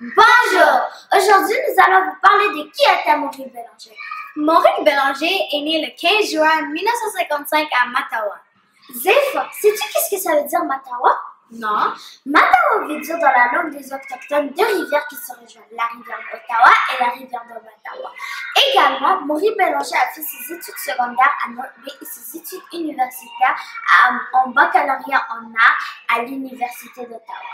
Bonjour! Aujourd'hui, nous allons vous parler de qui était Maurice Bélanger. Maurice Bélanger est né le 15 juin 1955 à Matawa. Zeph, sais-tu qu'est-ce que ça veut dire Matawa? Non. Matawa veut dire dans la langue des autochtones deux rivières qui se rejoignent, la rivière d'Ottawa et la rivière de Matawa. Également, Maurice Bélanger a fait ses études secondaires à North et ses études universitaires en baccalauréat en art à l'Université d'Ottawa.